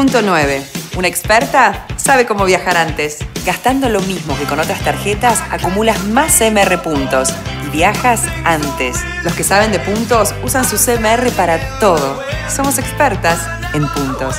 Punto 9. Una experta sabe cómo viajar antes. Gastando lo mismo que con otras tarjetas, acumulas más MR puntos y viajas antes. Los que saben de puntos usan su CMR para todo. Somos expertas en puntos.